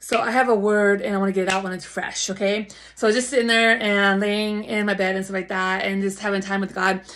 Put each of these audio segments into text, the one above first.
So I have a word and I want to get it out when it's fresh, okay? So just sitting there and laying in my bed and stuff like that and just having time with God.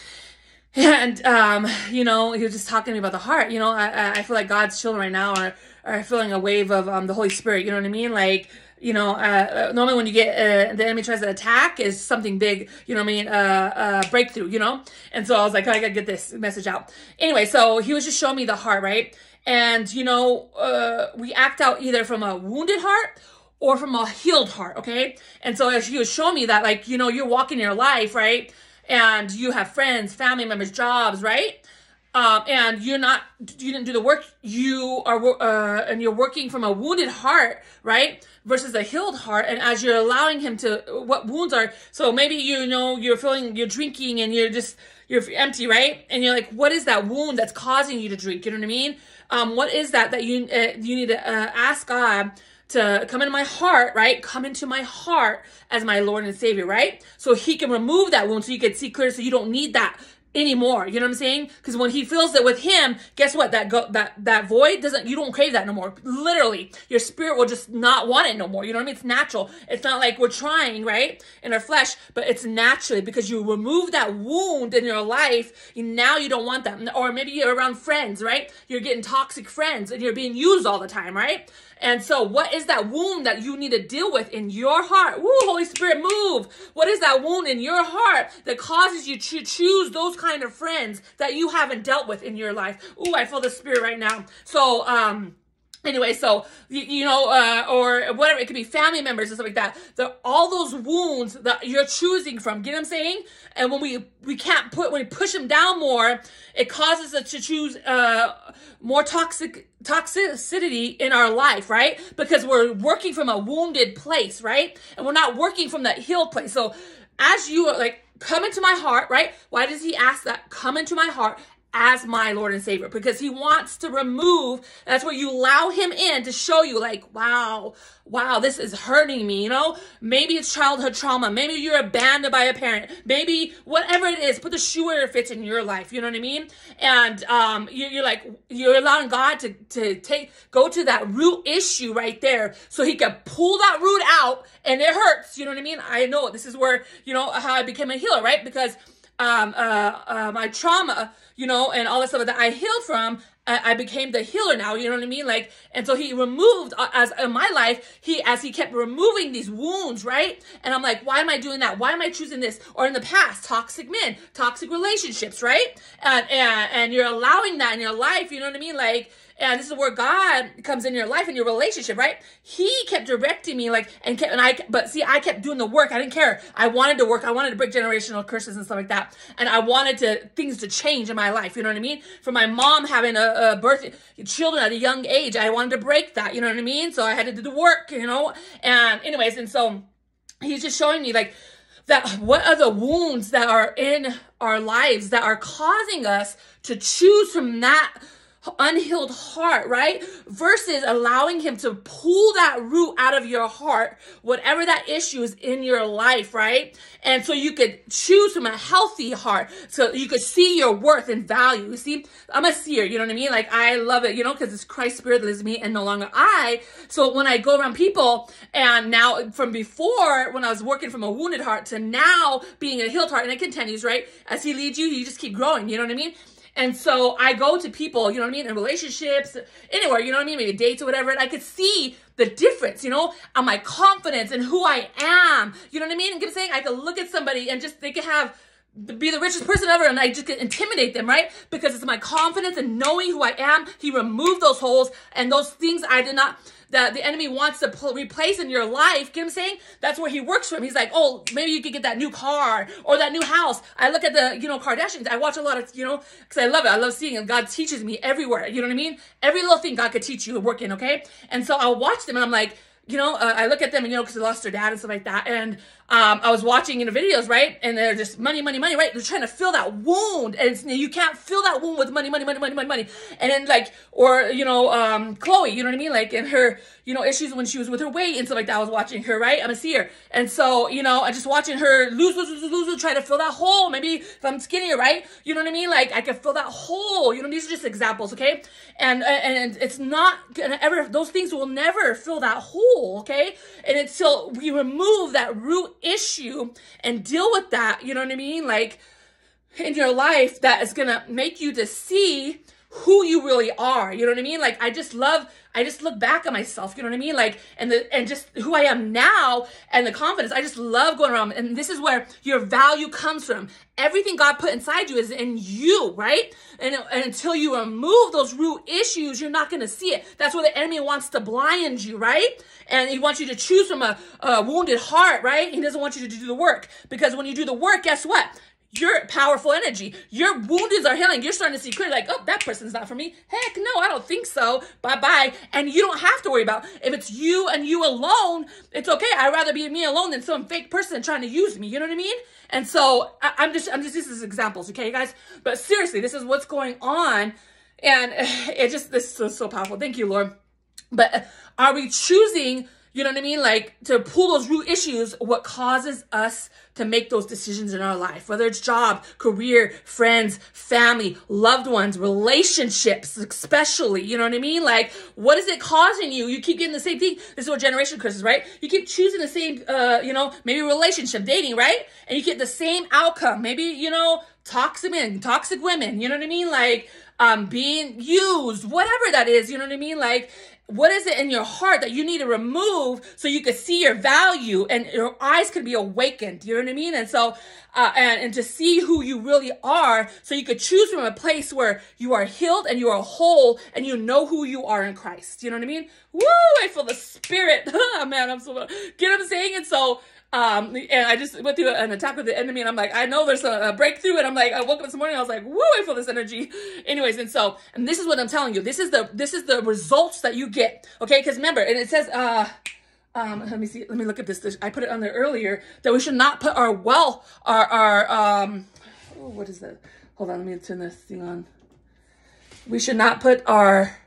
And, um, you know, he was just talking to me about the heart. You know, I, I feel like God's children right now are, are feeling a wave of um, the Holy Spirit. You know what I mean? Like, you know, uh, uh normally when you get uh, the enemy tries to attack is something big, you know what I mean? Uh, uh, breakthrough, you know? And so I was like, oh, I gotta get this message out. Anyway, so he was just showing me the heart, right? And, you know, uh, we act out either from a wounded heart or from a healed heart, okay? And so as he was showing me that, like, you know, you're walking your life, right? And you have friends, family members, jobs, right? Um, and you're not, you didn't do the work. You are, uh, and you're working from a wounded heart, right? Versus a healed heart. And as you're allowing him to, what wounds are, so maybe, you know, you're feeling, you're drinking and you're just, you're empty, right? And you're like, what is that wound that's causing you to drink? You know what I mean? Um, what is that that you uh, you need to uh, ask God to come into my heart, right? Come into my heart as my Lord and Savior, right? So He can remove that wound, so you can see clear, so you don't need that anymore. You know what I'm saying? Because when he fills it with him, guess what? That go that that void doesn't you don't crave that no more. Literally, your spirit will just not want it no more. You know what I mean? It's natural. It's not like we're trying, right? In our flesh, but it's naturally because you remove that wound in your life, you, now you don't want that. Or maybe you're around friends, right? You're getting toxic friends and you're being used all the time, right? And so, what is that wound that you need to deal with in your heart? Woo, Holy Spirit, move. What is that wound in your heart that causes you to choose those kind of friends that you haven't dealt with in your life? Ooh, I feel the Spirit right now. So, um, Anyway, so you, you know, uh, or whatever it could be, family members and stuff like that. The all those wounds that you're choosing from. Get what I'm saying? And when we we can't put when we push them down more, it causes us to choose uh more toxic toxicity in our life, right? Because we're working from a wounded place, right? And we're not working from that healed place. So as you are like come into my heart, right? Why does he ask that? Come into my heart as my Lord and Savior because he wants to remove, that's where you allow him in to show you like, wow, wow, this is hurting me, you know? Maybe it's childhood trauma. Maybe you're abandoned by a parent. Maybe whatever it is, put the shoe where it fits in your life. You know what I mean? And um, you, you're like, you're allowing God to, to take, go to that root issue right there so he can pull that root out and it hurts. You know what I mean? I know this is where, you know, how I became a healer, right? Because um, uh, uh, my trauma, you know, and all the stuff that I healed from, I, became the healer now. You know what I mean? Like, and so he removed uh, as in my life, he as he kept removing these wounds, right? And I'm like, why am I doing that? Why am I choosing this? Or in the past, toxic men, toxic relationships, right? And and and you're allowing that in your life. You know what I mean? Like and this is where God comes in your life and your relationship, right? He kept directing me, like, and kept, and I, but see, I kept doing the work. I didn't care. I wanted to work. I wanted to break generational curses and stuff like that. And I wanted to, things to change in my life. You know what I mean? For my mom having a, a birth, children at a young age, I wanted to break that. You know what I mean? So I had to do the work, you know? And anyways, and so he's just showing me, like, that what are the wounds that are in our lives that are causing us to choose from that unhealed heart, right? Versus allowing him to pull that root out of your heart, whatever that issue is in your life, right? And so you could choose from a healthy heart. So you could see your worth and value. You see, I'm a seer, you know what I mean? Like I love it, you know, because it's Christ spirit lives me and no longer I. So when I go around people and now from before when I was working from a wounded heart to now being a healed heart and it continues, right? As he leads you, you just keep growing, you know what I mean? And so I go to people, you know what I mean, in relationships, anywhere, you know what I mean, maybe dates or whatever, and I could see the difference, you know, on my confidence and who I am. You know what I mean? And keep saying I could look at somebody and just they could have be the richest person ever and I just could intimidate them, right? Because it's my confidence and knowing who I am. He removed those holes and those things I did not that the enemy wants to pl- replace in your life. Get what I'm saying? That's where he works from. He's like, oh, maybe you could get that new car or that new house. I look at the, you know, Kardashians. I watch a lot of, you know, because I love it. I love seeing it. God teaches me everywhere. You know what I mean? Every little thing God could teach you working, okay? And so I'll watch them and I'm like, you know, uh, I look at them and, you know, because they lost their dad and stuff like that. And um, I was watching, you know, videos, right? And they're just money, money, money, right? They're trying to fill that wound. And you can't fill that wound with money, money, money, money, money, money. And then, like, or, you know, um, Khloé, you know what I mean? Like, in her, you know, issues when she was with her weight and stuff like that. I was watching her, right? I'm a seer. And so, you know, I just watching her lose, lose, lose, lose, lose, try to fill that hole. Maybe if I'm skinnier, right? You know what I mean? Like, I can fill that hole. You know, these are just examples, okay? And, and it's not gonna ever, those things will never fill that hole okay? And until we remove that root issue and deal with that, you know what I mean? Like in your life that is gonna make you to see who you really are. You know what I mean? Like I just love I just look back at myself, you know what I mean? Like and the and just who I am now and the confidence. I just love going around and this is where your value comes from. Everything God put inside you is in you, right? And, and until you remove those root issues, you're not going to see it. That's where the enemy wants to blind you, right? And he wants you to choose from a, a wounded heart, right? He doesn't want you to do the work because when you do the work, guess what? Your powerful energy. Your wounds are healing. You're starting to see clear, like, oh, that person's not for me. Heck no, I don't think so. Bye bye. And you don't have to worry about if it's you and you alone. It's okay. I'd rather be me alone than some fake person trying to use me. You know what I mean? And so I, am just, I'm just, this is examples, okay, guys? But seriously, this is what's going on. And it just, this is so powerful. Thank you, Lord. But are we choosing you know what I mean? Like to pull those root issues, what causes us to make those decisions in our life, whether it's job, career, friends, family, loved ones, relationships, especially, you know what I mean? Like, what is it causing you? You keep getting the same thing. This is what generation curses, right? You keep choosing the same, uh, you know, maybe relationship, dating, right? And you get the same outcome. Maybe, you know, toxic men, toxic women, you know what I mean? Like, um, being used, whatever that is, you know what I mean? Like, what is it in your heart that you need to remove so you could see your value and your eyes could be awakened you know what i mean? And so uh, and, and to see who you really are so you could choose from a place where you are healed and you are whole and you know who you are in christ you know what i mean? Woo i feel the spirit. Oh, man i'm so get what i'm saying? And so um, and I just went through an attack with the enemy, and I'm like, I know there's a, a, breakthrough, and I'm like, I woke up this morning, I was like, woo, I feel this energy. Anyways, and so, and this is what I'm telling you. This is the this is the results that you get. Okay, because remember, and it says, uh, um, let me see, let me look at this. this. I put it on there earlier that we should not put our well, our our um, oh, what is that? Hold on, let me turn this thing on. We should not put our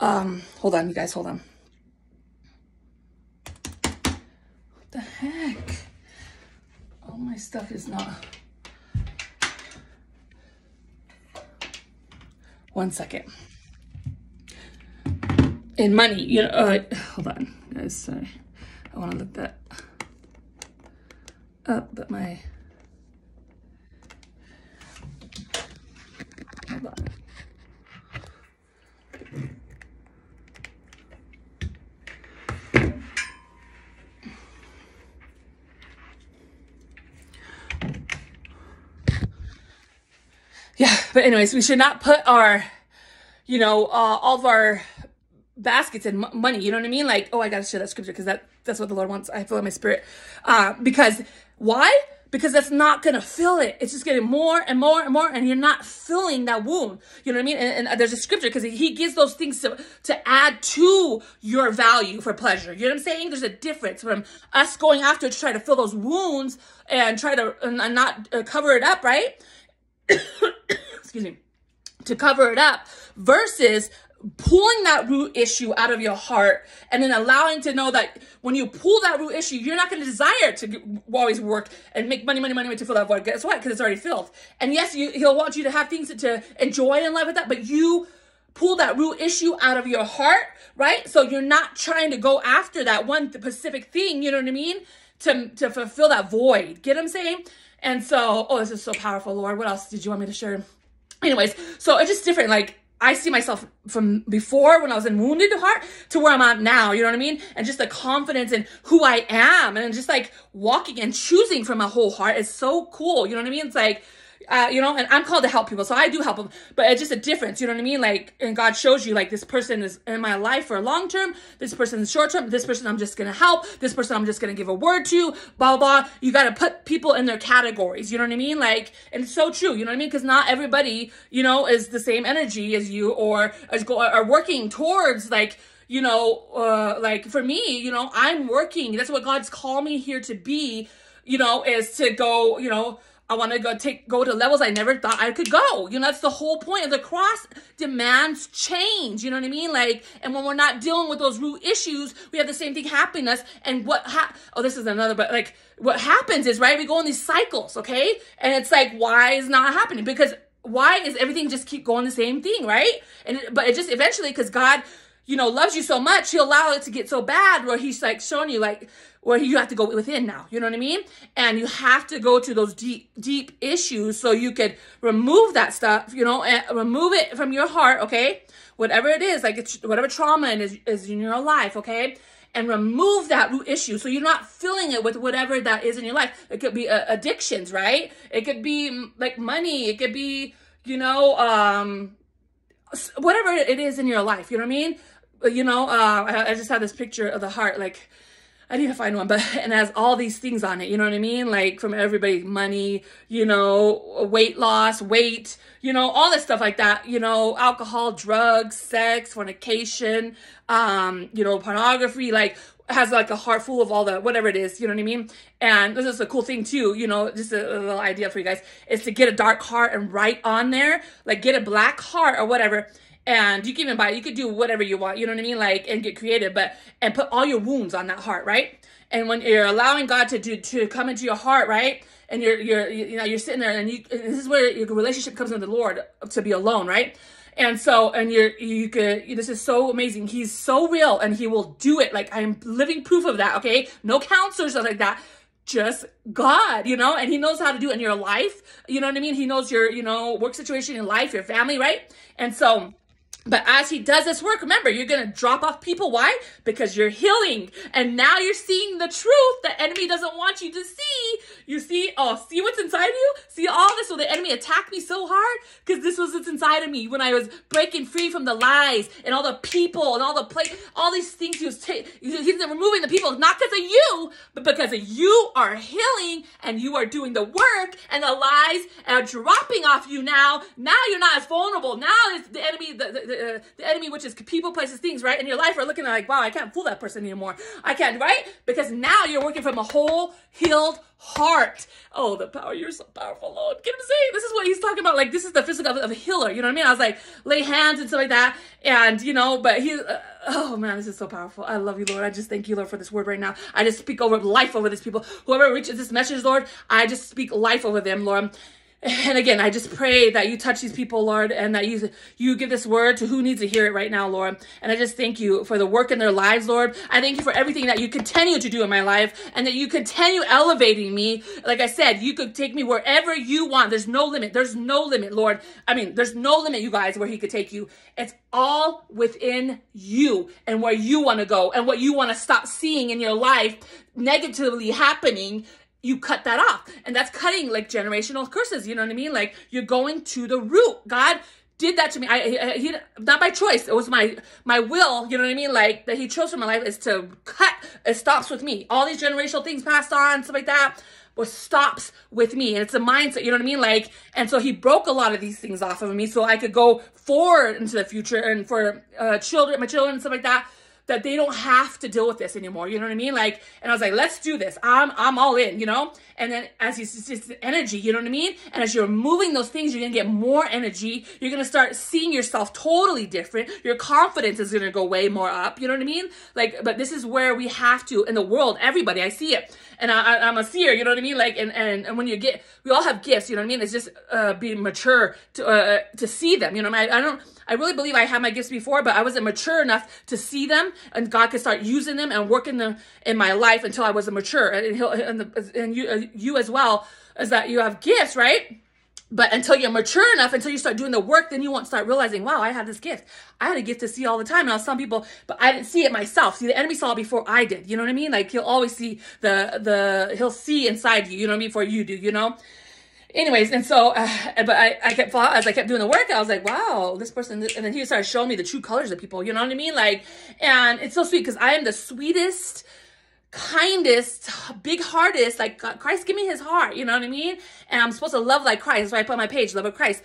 um, hold on, you guys, hold on. the heck? All my stuff is not... One second. In money, you know, uh, hold on, guys, sorry. I want to look that up, but my... but anyways, we should not put our, you know, uh, all of our baskets in money. You know what I mean? Like, oh, I got to share that scripture because that, that's what the Lord wants. I feel in my spirit. Uh, because why? Because that's not going to fill it. It's just getting more and more and more, and you're not filling that wound. You know what I mean? And, and there's a scripture because he gives those things to, to add to your value for pleasure. You know what I'm saying? There's a difference from us going after to try to fill those wounds and try to and not uh, cover it up, right? Excuse me, to cover it up versus pulling that root issue out of your heart and then allowing to know that when you pull that root issue, you're not going to desire to always work and make money, money, money to fill that void. Guess what? Because it's already filled. And yes, you, he'll want you to have things to enjoy in life with that, but you pull that root issue out of your heart, right? So you're not trying to go after that one specific thing, you know what I mean? To, to fulfill that void. Get what I'm saying? And so, oh, this is so powerful, Lord. What else did you want me to share? Anyways, so it's just different. Like, I see myself from before when I was in wounded heart to where I'm at now, you know what I mean? And just the confidence in who I am and just like walking and choosing from a whole heart is so cool. You know what I mean? It's like, uh, you know, and I'm called to help people, so I do help them, but it's just a difference, you know what I mean? Like, and God shows you, like, this person is in my life for a long term, this person is short term, this person I'm just gonna help, this person I'm just gonna give a word to, blah, blah, blah. You gotta put people in their categories, you know what I mean? Like, and it's so true, you know what I mean? Because not everybody, you know, is the same energy as you or is go, are working towards, like, you know, uh, like for me, you know, I'm working. That's what God's called me here to be, you know, is to go, you know, I want to go take go to levels I never thought I could go. You know, that's the whole point of the cross demands change. You know what I mean? Like, and when we're not dealing with those root issues, we have the same thing happening us. And what ha- oh, this is another, but like what happens is right, we go in these cycles, okay? And it's like, why is not happening? Because why is everything just keep going the same thing, right? And but it just eventually because God you know, loves you so much, he'll allow it to get so bad where he's like showing you like where you have to go within now. You know what I mean? And you have to go to those deep, deep issues so you could remove that stuff, you know, and remove it from your heart, okay? Whatever it is, like it's whatever trauma is, is in your life, okay? And remove that root issue so you're not filling it with whatever that is in your life. It could be uh, addictions, right? It could be like money. It could be, you know, um, whatever it is in your life. You know what I mean? You know, uh, I, I just had this picture of the heart, like I need to find one, but and has all these things on it. You know what I mean? Like from everybody, money, you know, weight loss, weight, you know, all this stuff like that. You know, alcohol, drugs, sex, fornication, um, you know, pornography, like has like a heart full of all the whatever it is, you know what I mean? And this is a cool thing too, you know, just a, a little idea for you guys is to get a dark heart and write on there, like get a black heart or whatever and you can even buy you could do whatever you want you know what i mean? Like and get creative but and put all your wounds on that heart right? And when you're allowing god to do to come into your heart right? And you're you're you know you're sitting there and you and this is where your relationship comes with the lord to be alone right? And so and you're you could this is so amazing. He's so real and he will do it. Like i'm living proof of that okay? No counselors or like that. Just God, you know, and he knows how to do it in your life. You know what I mean? He knows your, you know, work situation in life, your family, right? And so but as he does this work, remember, you're going to drop off people. Why? Because you're healing. And now you're seeing the truth the enemy doesn't want you to see. You see, oh, see what's inside of you? See all this? So the enemy attacked me so hard because this was what's inside of me when I was breaking free from the lies and all the people and all the play, all these things he was taking. He's removing the people, not because of you, but because of you are healing and you are doing the work and the lies are dropping off you now. Now you're not as vulnerable. Now it's the enemy, the, the, uh, the enemy, which is people, places, things, right? In your life are looking like, wow, I can't fool that person anymore. I can't, right? Because now you're working from a whole healed heart. Oh, the power. You're so powerful, Lord. Get him saying this is what he's talking about. Like, this is the physical of, of, a healer. You know what I mean? I was like, lay hands and stuff like that. And, you know, but he, uh, oh man, this is so powerful. I love you, Lord. I just thank you, Lord, for this word right now. I just speak over life over these people. Whoever reaches this message, Lord, I just speak life over them, Lord. And again, I just pray that you touch these people, Lord, and that you you give this word to who needs to hear it right now, Lord. And I just thank you for the work in their lives, Lord. I thank you for everything that you continue to do in my life and that you continue elevating me. Like I said, you could take me wherever you want. There's no limit. There's no limit, Lord. I mean, there's no limit, you guys, where he could take you. It's all within you and where you want to go and what you want to stop seeing in your life negatively happening you cut that off. And that's cutting like generational curses. You know what I mean? Like you're going to the root. God did that to me. I, he not by choice. It was my my will. You know what I mean? Like that he chose for my life is to cut. It stops with me. All these generational things passed on, stuff like that. What stops with me, and it's a mindset. You know what I mean? Like, and so he broke a lot of these things off of me, so I could go forward into the future and for uh, children, my children, and stuff like that that they don't have to deal with this anymore. You know what I mean? Like, and I was like, let's do this. I'm, I'm all in, you know? And then as it's just energy, you know what I mean? And as you're moving those things, you're going to get more energy. You're going to start seeing yourself totally different. Your confidence is going to go way more up. You know what I mean? Like, but this is where we have to, in the world, everybody, I see it. And I, am a seer, you know what I mean? Like, and, and, and when you get, we all have gifts, you know what I mean? It's just, uh, being mature to, uh, to see them, you know I mean? I, I don't, I really believe I had my gifts before, but I wasn't mature enough to see them, and God could start using them and working them in my life until I was mature. And He'll and, the, and you uh, you as well is that you have gifts, right? But until you're mature enough, until you start doing the work, then you won't start realizing, wow, I had this gift. I had a gift to see all the time. Now, some people, but I didn't see it myself. See, the enemy saw it before I did. You know what I mean? Like he'll always see the the he'll see inside you. You know what I mean? Before you do. You know anyways, and so, uh, but I, I kept, as I kept doing the work, I was like, wow, this person, and then he started showing me the true colors of people, you know what I mean? Like, and it's so sweet because I am the sweetest, kindest, big heartest, like Christ give me his heart, you know what I mean? And I'm supposed to love like Christ. So I put my page, love of Christ.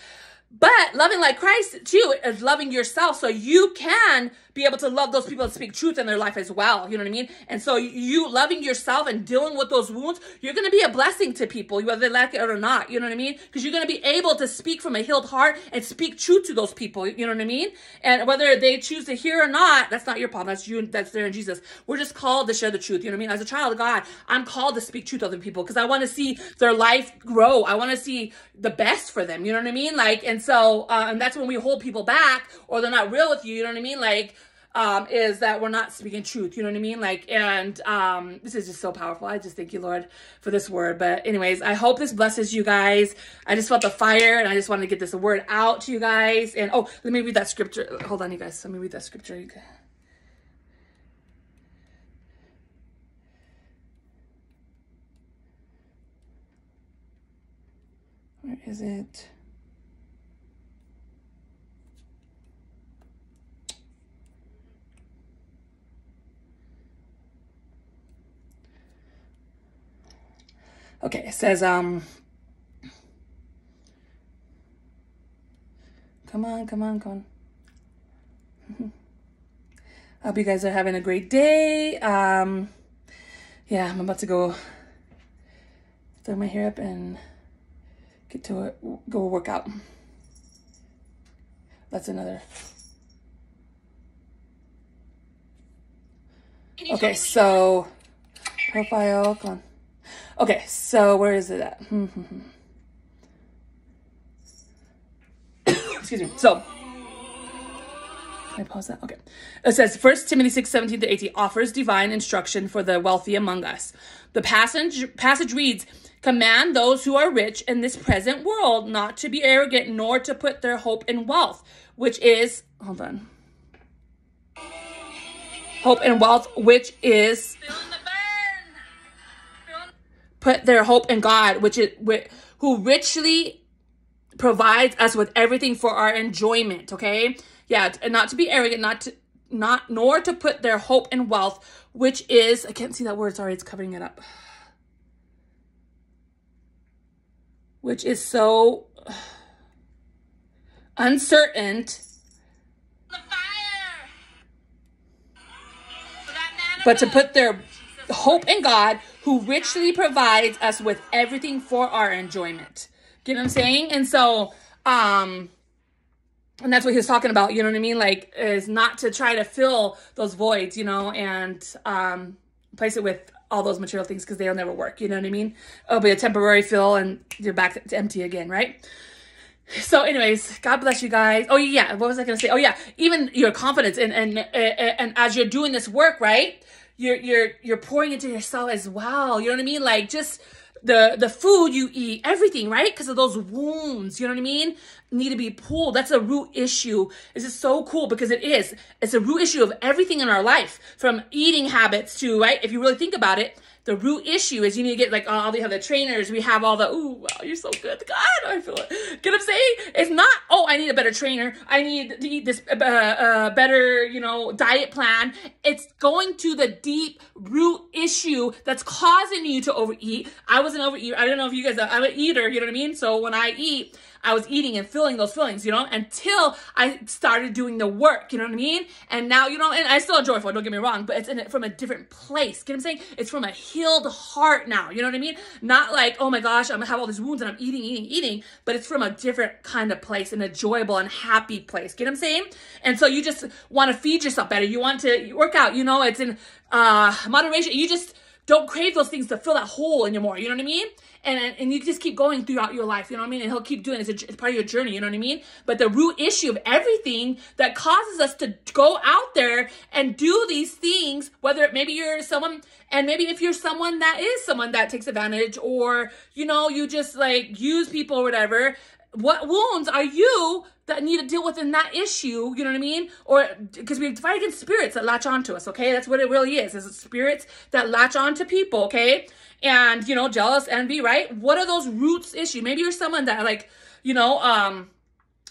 But loving like Christ too is loving yourself so you can be able to love those people that speak truth in their life as well. You know what I mean? And so you loving yourself and dealing with those wounds, you're going to be a blessing to people, whether they like it or not. You know what I mean? Because you're going to be able to speak from a healed heart and speak truth to those people. You know what I mean? And whether they choose to hear or not, that's not your problem. That's you. That's there in Jesus. We're just called to share the truth. You know what I mean? As a child of God, I'm called to speak truth to other people because I want to see their life grow. I want to see the best for them. You know what I mean? Like, and so, uh, and that's when we hold people back or they're not real with you. You know what I mean? Like, um, is that we're not speaking truth. You know what I mean? Like, and um, this is just so powerful. I just thank you, Lord, for this word. But anyways, I hope this blesses you guys. I just felt the fire, and I just wanted to get this word out to you guys. And oh, let me read that scripture. Hold on, you guys. Let me read that scripture. Where is it? Okay, it says, um, come on, come on, come on. I hope you guys are having a great day. Um, yeah, I'm about to go throw my hair up and get to it, go work out. That's another. Okay, so profile, come on. Okay, so where is it at? Excuse me. So, I pause that? Okay. It says, 1 Timothy 6, 17 to 18 offers divine instruction for the wealthy among us. The passage, passage reads, Command those who are rich in this present world not to be arrogant nor to put their hope in wealth, which is, hold on, hope and wealth, which is put their hope in God, which is who richly provides us with everything for our enjoyment. Okay, yeah, and not to be arrogant, not to not nor to put their hope in wealth, which is I can't see that word. Sorry, it's covering it up. Which is so uncertain. But to put their hope in God, who richly provides us with everything for our enjoyment. Get what I'm saying? And so, um, and that's what he's talking about, you know what I mean? Like, is not to try to fill those voids, you know, and um, place it with all those material things because they'll never work, you know what I mean? It'll be a temporary fill and you're back to empty again, right? So, anyways, God bless you guys. Oh yeah, what was I gonna say? Oh yeah, even your confidence and and and, and as you're doing this work, right? You're you're you're pouring into yourself as well. You know what I mean? Like just the the food you eat, everything, right? Because of those wounds, you know what I mean? Need to be pulled. That's a root issue. This is so cool because it is. It's a root issue of everything in our life, from eating habits to right. If you really think about it, the root issue is you need to get like all the other trainers. We have all the, ooh, wow, you're so good. God, I feel it. Get what I'm saying? It's not, oh, I need a better trainer. I need to eat this uh, uh, better, you know, diet plan. It's going to the deep root issue that's causing you to overeat. I was an overeater. I don't know if you guys, I'm an eater, you know what I mean? So when I eat, I was eating and feeling those feelings, you know, until I started doing the work, you know what I mean? And now, you know, and I still enjoy food, don't get me wrong, but it's in from a different place. Get what I'm saying? It's from a healed heart now, you know what I mean? Not like, oh my gosh, I'm gonna have all these wounds and I'm eating, eating, eating, but it's from a different kind of place, an enjoyable and happy place. Get what I'm saying? And so you just want to feed yourself better. You want to work out, you know, it's in uh moderation. You just don't crave those things to fill that hole anymore. You know what I mean? And and you just keep going throughout your life. You know what I mean? And he'll keep doing it. It's, a, it's part of your journey. You know what I mean? But the root issue of everything that causes us to go out there and do these things, whether it maybe you're someone, and maybe if you're someone that is someone that takes advantage, or you know, you just like use people or whatever. What wounds are you that need to deal with in that issue, you know what I mean? Or because we fight against spirits that latch onto us, okay? That's what it really is. Is spirits that latch onto people, okay? And you know, jealous, envy, right? What are those roots issue? Maybe you're someone that like, you know, um,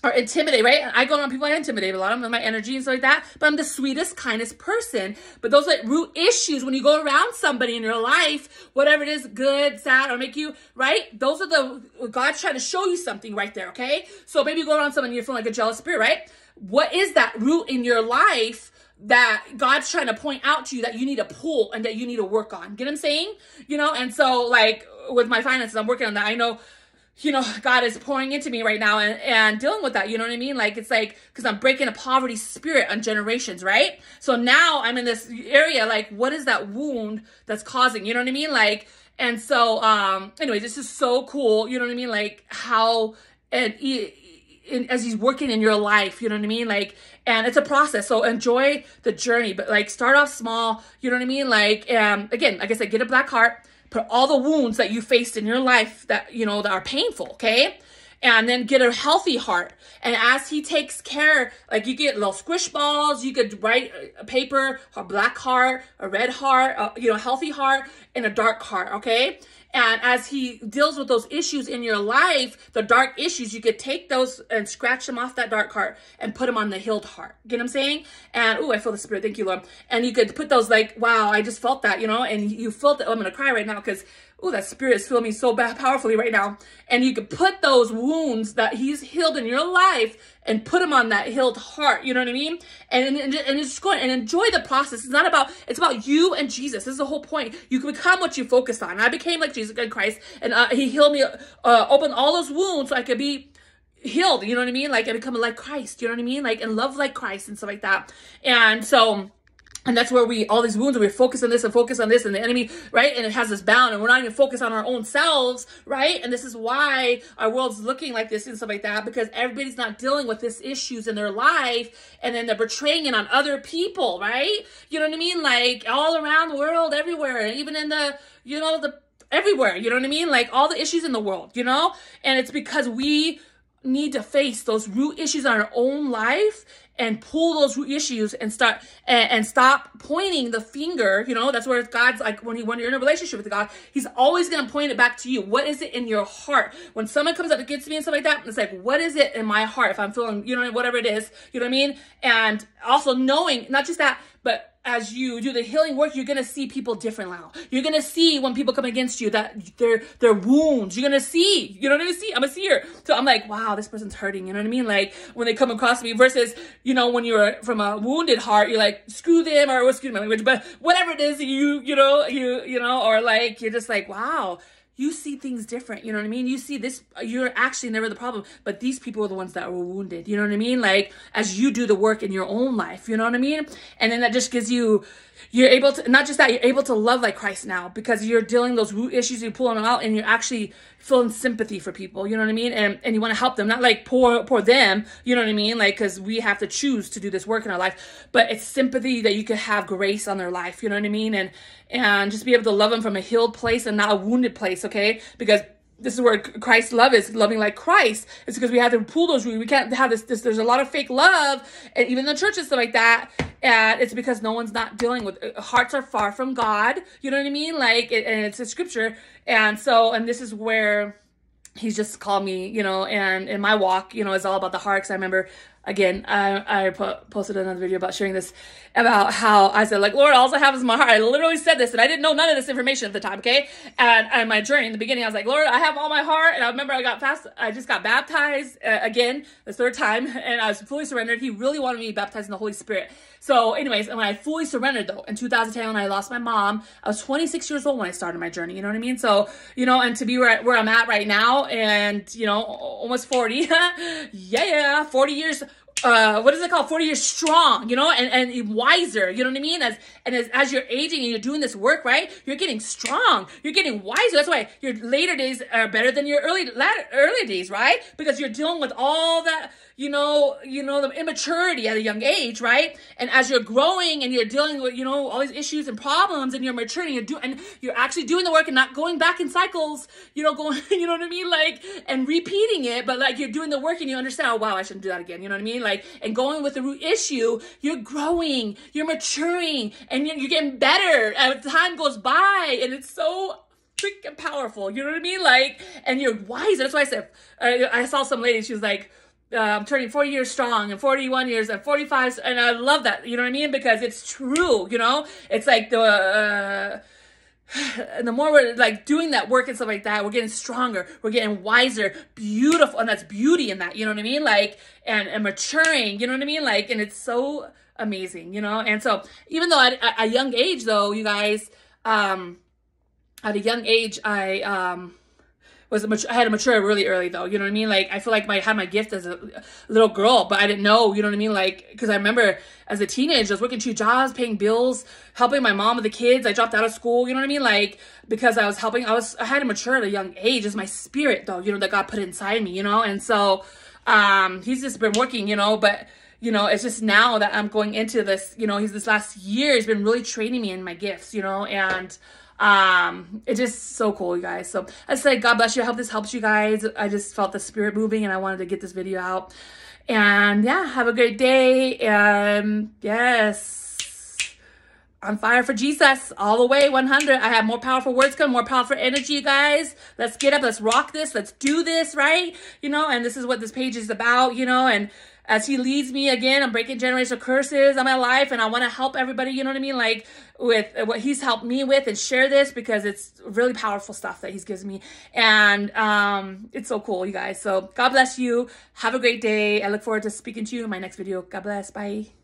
or intimidate, right? I go around people I intimidate a lot of them, my energy and stuff like that. But I'm the sweetest, kindest person. But those like root issues when you go around somebody in your life, whatever it is, good, sad, or make you right. Those are the God's trying to show you something right there. Okay, so maybe you go around someone and you're feeling like a jealous spirit, right? What is that root in your life? that God's trying to point out to you that you need to pull and that you need to work on. Get what I'm saying? You know, and so like with my finances, I'm working on that. I know you know, God is pouring into me right now and, and dealing with that. You know what I mean? Like, it's like, because I'm breaking a poverty spirit on generations, right? So now I'm in this area, like, what is that wound that's causing? You know what I mean? Like, and so, um, anyway, this is so cool. You know what I mean? Like, how, and as he's working in your life, you know what I mean? Like, and it's a process. So enjoy the journey, but like start off small, you know what I mean? Like, um, again, like I said, get a black heart, all the wounds that you faced in your life that, you know, that are painful, okay? and then get a healthy heart. And as he takes care, like you get little squish balls, you could write a paper, a black heart, a red heart, a, you know, healthy heart, and a dark heart, okay? And as he deals with those issues in your life, the dark issues, you could take those and scratch them off that dark heart and put them on the healed heart. Get what I'm saying? And, oh, I feel the spirit. Thank you, Lord. And you could put those like, wow, I just felt that, you know, and you felt that. Oh, I'm going to cry right now because oh, that spirit is filling me so bad, powerfully right now. And you could put those wounds that he's healed in your life and put them on that healed heart. You know what I mean? And, and, and just go and enjoy the process. It's not about, it's about you and Jesus. This is the whole point. You can become what you focus on. I became like Jesus in Christ and uh, he healed me, uh, opened all those wounds so I could be healed. You know what I mean? Like I become like Christ. You know what I mean? Like and love like Christ and stuff like that. And so, and that's where we, all these wounds, we focus on this and focus on this and the enemy, right? And it has us bound and we're not even focused on our own selves, right? And this is why our world's looking like this and stuff like that because everybody's not dealing with this issues in their life and then they're betraying it on other people, right? You know what I mean? Like all around the world, everywhere, even in the, you know, the, everywhere, you know what I mean? Like all the issues in the world, you know? And it's because we need to face those root issues in our own life and pull those issues and start and, and, stop pointing the finger. You know, that's where God's like when you when you're in a relationship with God, He's always gonna point it back to you. What is it in your heart? When someone comes up against me and stuff like that, it's like, what is it in my heart? If I'm feeling, you know, whatever it is, you know what I mean? And also knowing not just that, but as you do the healing work, you're gonna see people different now. You're gonna see when people come against you that their their wounds. You're gonna see. You know what I? See, I'm a seer. So I'm like, wow, this person's hurting. You know what I mean? Like when they come across me versus, you know, when you're from a wounded heart, you're like, screw them or excuse my language, but whatever it is, you you know, you you know, or like you're just like, wow, you see things different. You know what I mean? You see this, you're actually never the problem, but these people are the ones that were wounded. You know what I mean? Like as you do the work in your own life, you know what I mean? And then that just gives you you're able to not just that you're able to love like christ now because you're dealing those root issues you're pulling them out and you're actually feeling sympathy for people you know what i mean and and you want to help them not like pour pour them you know what i mean like because we have to choose to do this work in our life but it's sympathy that you could have grace on their life you know what i mean and and just be able to love them from a healed place and not a wounded place okay because this is where Christ's love is loving like Christ. It's because we have to pull those. We can't have this, this. There's a lot of fake love, and even the churches stuff like that. And it's because no one's not dealing with uh, hearts are far from God. You know what I mean? Like, it, and it's a scripture. And so, and this is where he's just called me, you know, and in my walk, you know, it's all about the heart. Cause I remember again, I, I put, posted another video about sharing this about how I said, like, Lord, all I have is my heart. I literally said this and I didn't know none of this information at the time, okay? And, and my journey in the beginning, I was like, Lord, I have all my heart. And I remember I got fast, I just got baptized uh, again, the third time, and I was fully surrendered. He really wanted me baptized in the Holy Spirit. So, anyways, and when I fully surrendered though, in 2010, when I lost my mom, I was 26 years old when I started my journey. You know what I mean? So, you know, and to be where, where I'm at right now and, you know, almost 40, yeah, yeah, 40 years uh, what is it called? 40 years strong, you know, and, and wiser, you know what I mean? As, and as, as you're aging and you're doing this work, right? You're getting strong. You're getting wiser. That's why your later days are better than your early, latter, early days, right? Because you're dealing with all that, you know, you know, the immaturity at a young age, right? And as you're growing and you're dealing with, you know, all these issues and problems and you're maturing, you're doing, and you're actually doing the work and not going back in cycles, you know, going, you know what I mean? Like, and repeating it, but like you're doing the work and you understand, oh, wow, I shouldn't do that again. You know what I mean? Like, and going with the root issue, you're growing, you're maturing, and you're, getting better as time goes by. And it's so freaking powerful. You know what I mean? Like, and you're wiser. That's why I said, I, I saw some lady, she was like, uh, I'm turning 40 years strong and 41 years and 45 and I love that you know what I mean? Because it's true you know? It's like the uh, and the more we're like doing that work and stuff like that we're getting stronger we're getting wiser beautiful and that's beauty in that you know what I mean? Like and, and maturing you know what I mean? Like and it's so amazing you know? And so even though at, at a young age though you guys um at a young age I um was I had to mature really early though. You know what I mean? Like I feel like my had my gift as a little girl, but I didn't know. You know what I mean? Like because I remember as a teenager, I was working two jobs, paying bills, helping my mom with the kids. I dropped out of school. You know what I mean? Like because I was helping. I was I had to mature at a young age. It's my spirit though. You know that God put inside me. You know, and so Um, he's just been working, you know, but you know, it's just now that I'm going into this, you know, he's this last year, he's been really training me in my gifts, you know, and um it's just so cool you guys so i say god bless you i hope this helps you guys i just felt the spirit moving and i wanted to get this video out and yeah have a great day and yes on fire for Jesus all the way 100. I have more powerful words coming, more powerful energy, you guys. Let's get up. Let's rock this. Let's do this, right? You know, and this is what this page is about, you know, and as he leads me again, I'm breaking generational curses on my life and I want to help everybody, you know what I mean? Like with what he's helped me with and share this because it's really powerful stuff that he's gives me. And um, it's so cool, you guys. So God bless you. Have a great day. I look forward to speaking to you in my next video. God bless. Bye.